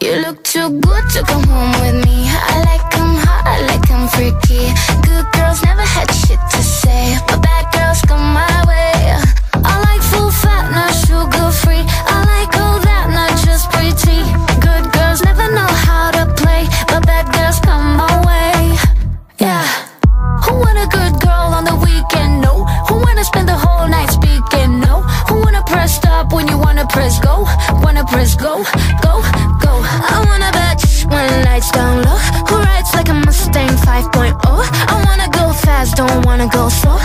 You look too good to come home with me. I hot, I freaky. Good girls never had shit to say, but bad girls come my way. I like full fat, not sugar free. I like all that, not just pretty. Good girls never know how to play, but bad girls come my way. Yeah. Who a good girl on the weekend? No. Who wanna spend the whole press go? Wanna press go, go, go. I wanna bitch when lights down low. Who rides like a Mustang 5.0? I wanna go fast, don't wanna go slow.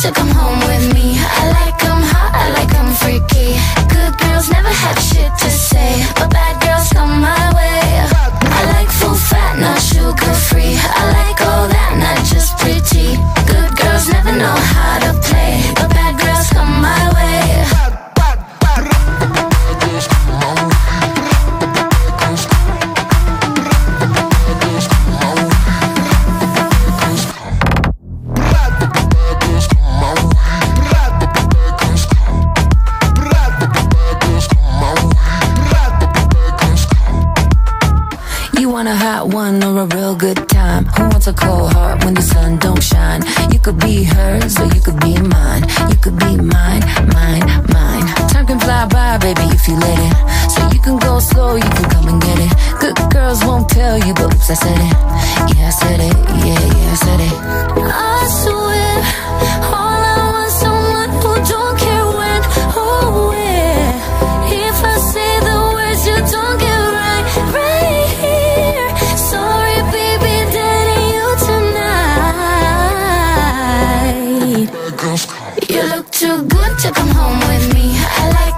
To come home with me. I like 'em hot, I like 'em freaky. Good girls never had shit to say, want a hot one or a real good time? Who wants a cold heart when the sun don't shine? You could be hers or you could be mine. You could be mine, mine, mine. Time can fly by, baby, if you let it. So you can go slow, you can come and get it. Good girls won't tell you, but oops, I said it. Yeah, I said it. Yeah, yeah, I said it. Too good to come home with me. I like